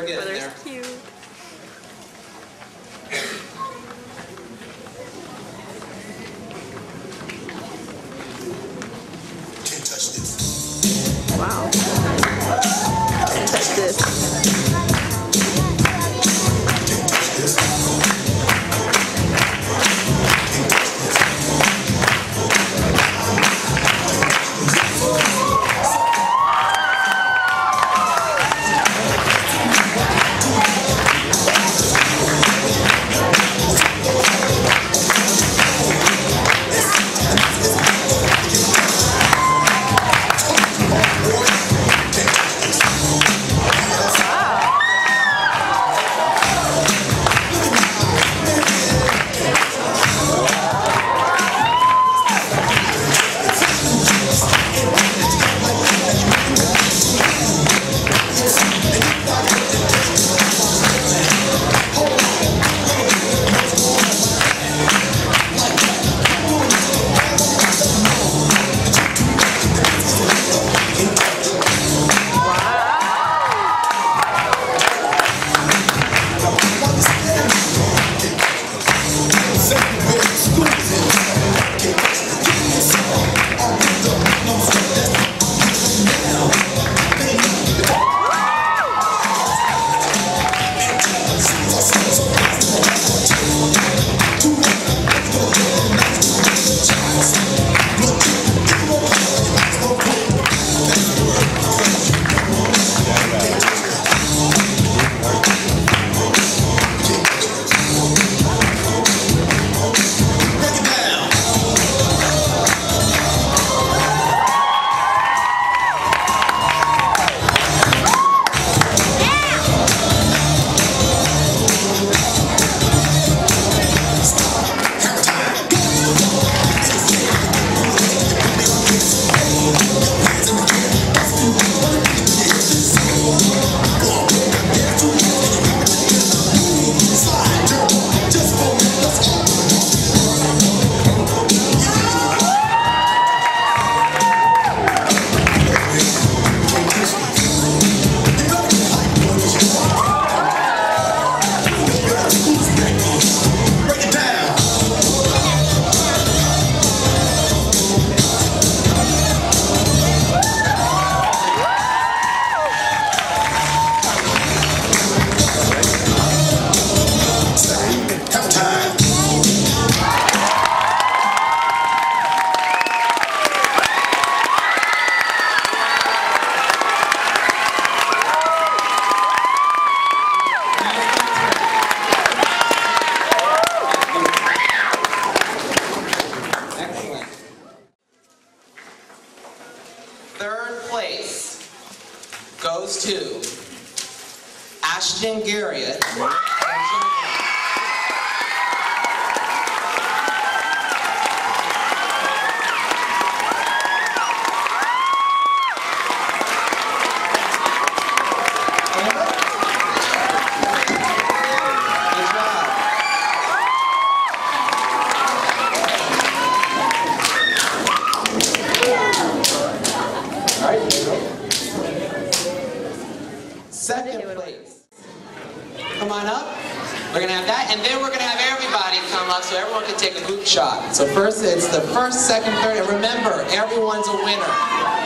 We're getting Brother's there. cute. Third place goes to Ashton Garriott. Second place. Come on up. We're gonna have that, and then we're gonna have everybody come up so everyone can take a group shot. So first, it's the first, second, third, and remember, everyone's a winner.